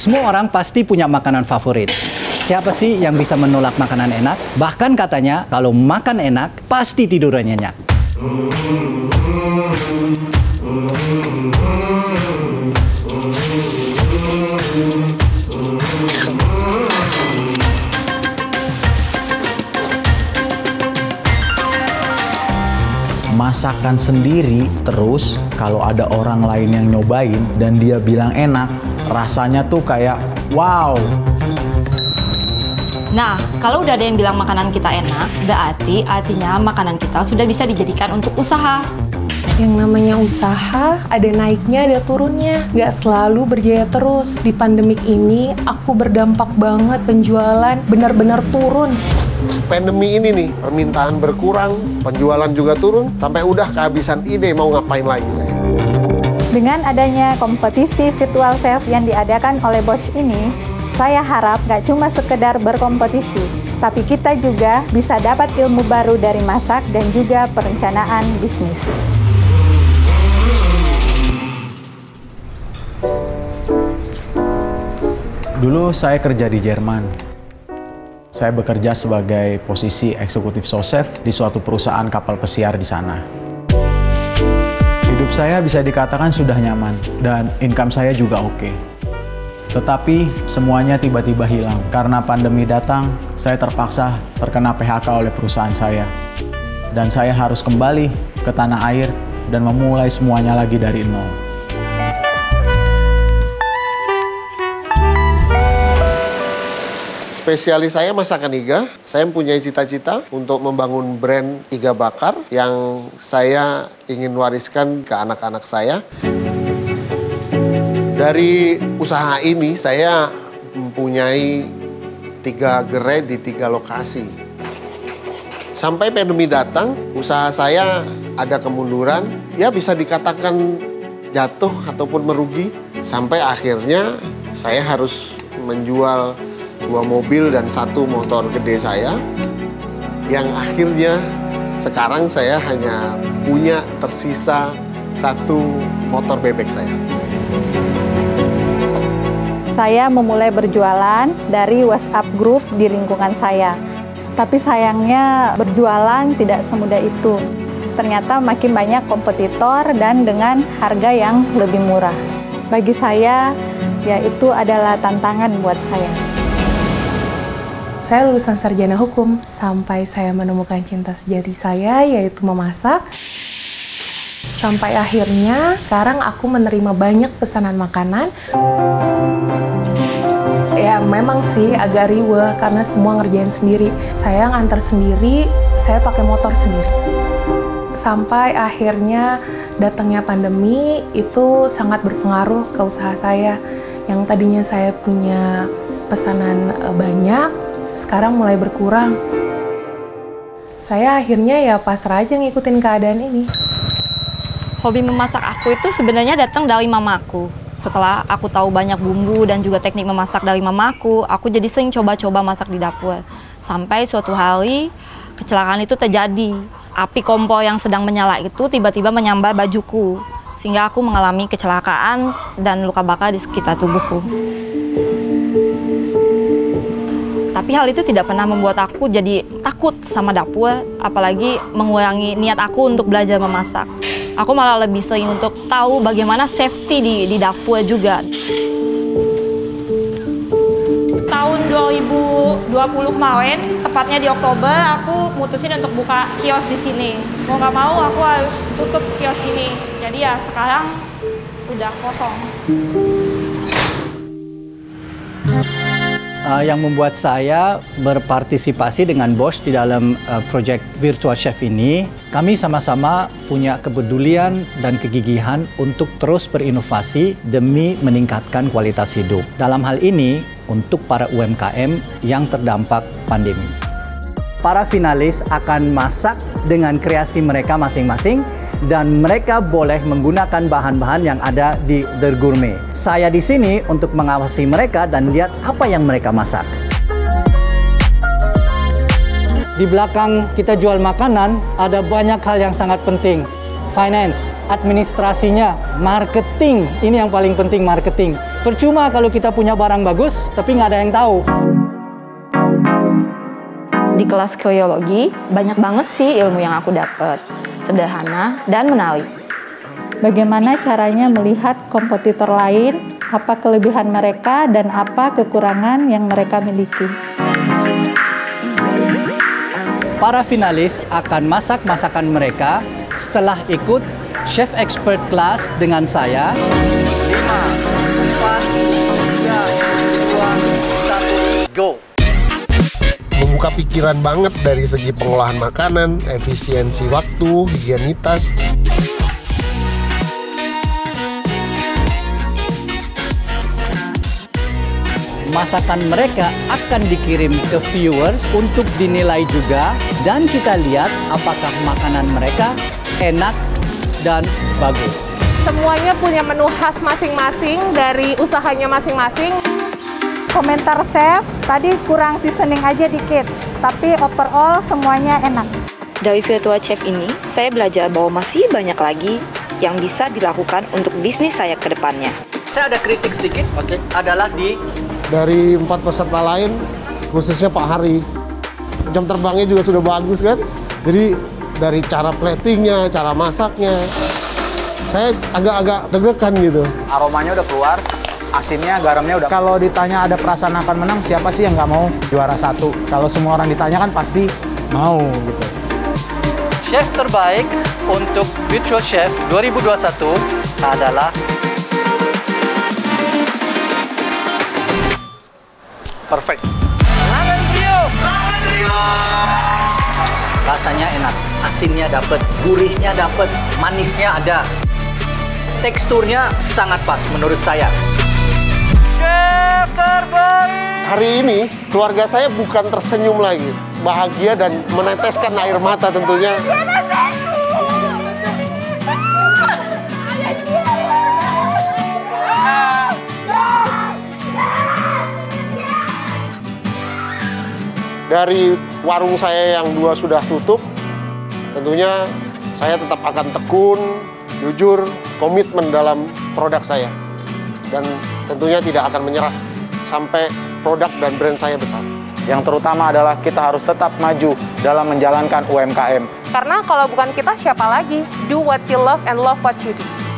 Semua orang pasti punya makanan favorit. Siapa sih yang bisa menolak makanan enak? Bahkan katanya kalau makan enak pasti tidurnya nyenyak. masakan sendiri terus kalau ada orang lain yang nyobain dan dia bilang enak rasanya tuh kayak wow Nah, kalau udah ada yang bilang makanan kita enak, berarti artinya makanan kita sudah bisa dijadikan untuk usaha. Yang namanya usaha, ada naiknya, ada turunnya. Gak selalu berjaya terus. Di pandemik ini, aku berdampak banget penjualan benar-benar turun. Pandemi ini nih, permintaan berkurang, penjualan juga turun, sampai udah kehabisan ide mau ngapain lagi saya. Dengan adanya kompetisi virtual chef yang diadakan oleh Bosch ini, saya harap gak cuma sekedar berkompetisi, tapi kita juga bisa dapat ilmu baru dari masak dan juga perencanaan bisnis. dulu saya kerja di Jerman saya bekerja sebagai posisi eksekutif sosef di suatu perusahaan kapal pesiar di sana. Hidup saya bisa dikatakan sudah nyaman dan income saya juga oke. Tetapi semuanya tiba-tiba hilang karena pandemi datang, saya terpaksa terkena PHK oleh perusahaan saya. Dan saya harus kembali ke tanah air dan memulai semuanya lagi dari nol. Spesialis saya masakan iga. Saya mempunyai cita-cita untuk membangun brand iga bakar yang saya ingin wariskan ke anak-anak saya. Dari usaha ini saya mempunyai tiga gerai di tiga lokasi. Sampai pandemi datang, usaha saya ada kemunduran, ya bisa dikatakan jatuh ataupun merugi. Sampai akhirnya saya harus menjual dua mobil dan satu motor gede saya yang akhirnya sekarang saya hanya punya tersisa satu motor bebek saya. Saya memulai berjualan dari WhatsApp group di lingkungan saya. Tapi sayangnya berjualan tidak semudah itu. Ternyata makin banyak kompetitor dan dengan harga yang lebih murah. Bagi saya, ya itu adalah tantangan buat saya. Saya lulusan sarjana hukum sampai saya menemukan cinta sejati saya yaitu memasak. Sampai akhirnya sekarang aku menerima banyak pesanan makanan. Ya memang sih agak riweh karena semua ngerjain sendiri. Saya ngantar sendiri, saya pakai motor sendiri. Sampai akhirnya datangnya pandemi itu sangat berpengaruh ke usaha saya. Yang tadinya saya punya pesanan eh, banyak, sekarang mulai berkurang. Saya akhirnya ya pasrah aja ngikutin keadaan ini. Hobi memasak aku itu sebenarnya datang dari mamaku. Setelah aku tahu banyak bumbu dan juga teknik memasak dari mamaku, aku jadi sering coba-coba masak di dapur. Sampai suatu hari kecelakaan itu terjadi. Api kompor yang sedang menyala itu tiba-tiba menyambar bajuku. Sehingga aku mengalami kecelakaan dan luka bakar di sekitar tubuhku. Tapi hal itu tidak pernah membuat aku jadi takut sama dapur, apalagi mengurangi niat aku untuk belajar memasak. Aku malah lebih sering untuk tahu bagaimana safety di, di dapur juga. Tahun 2020 kemarin, tepatnya di Oktober, aku mutusin untuk buka kios di sini. Mau nggak mau, aku harus tutup kios ini. Jadi ya sekarang udah kosong uh, yang membuat saya berpartisipasi dengan Bosch di dalam uh, proyek Virtual Chef ini. Kami sama-sama punya kepedulian dan kegigihan untuk terus berinovasi demi meningkatkan kualitas hidup. Dalam hal ini, untuk para UMKM yang terdampak pandemi. Para finalis akan masak dengan kreasi mereka masing-masing dan mereka boleh menggunakan bahan-bahan yang ada di The Gourmet. Saya di sini untuk mengawasi mereka dan lihat apa yang mereka masak. Di belakang kita jual makanan, ada banyak hal yang sangat penting. Finance, administrasinya, marketing, ini yang paling penting marketing. Percuma kalau kita punya barang bagus, tapi nggak ada yang tahu. Di kelas geologi, banyak banget sih ilmu yang aku dapat. Sederhana dan menarik. Bagaimana caranya melihat kompetitor lain, apa kelebihan mereka dan apa kekurangan yang mereka miliki. Para finalis akan masak masakan mereka setelah ikut chef expert class dengan saya. 5, 4, 3, 2, 1, go! Membuka pikiran banget dari segi pengolahan makanan, efisiensi waktu, higienitas. Masakan mereka akan dikirim ke viewers untuk dinilai juga dan kita lihat apakah makanan mereka enak dan bagus. Semuanya punya menu khas masing-masing dari usahanya masing-masing. Komentar chef, tadi kurang seasoning aja dikit, tapi overall semuanya enak. Dari virtual chef ini, saya belajar bahwa masih banyak lagi yang bisa dilakukan untuk bisnis saya ke depannya. Saya ada kritik sedikit, oke, adalah di Dari empat peserta lain, khususnya Pak Hari, jam terbangnya juga sudah bagus kan. Jadi dari cara platingnya, cara masaknya, saya agak-agak deg-degan gitu. Aromanya udah keluar, asinnya, garamnya udah. Kalau ditanya ada perasaan akan menang, siapa sih yang nggak mau juara satu? Kalau semua orang ditanya kan pasti mau gitu. chef terbaik untuk Virtual Chef 2021 adalah Perfect. rasanya enak, asinnya dapat, gurihnya dapat, manisnya ada. Teksturnya sangat pas menurut saya. Hari ini keluarga saya bukan tersenyum lagi, bahagia dan meneteskan air mata tentunya. Dari warung saya yang dua sudah tutup, tentunya saya tetap akan tekun, jujur, komitmen dalam produk saya. Dan tentunya tidak akan menyerah sampai produk dan brand saya besar. Yang terutama adalah kita harus tetap maju dalam menjalankan UMKM. Karena kalau bukan kita siapa lagi? Do what you love and love what you do.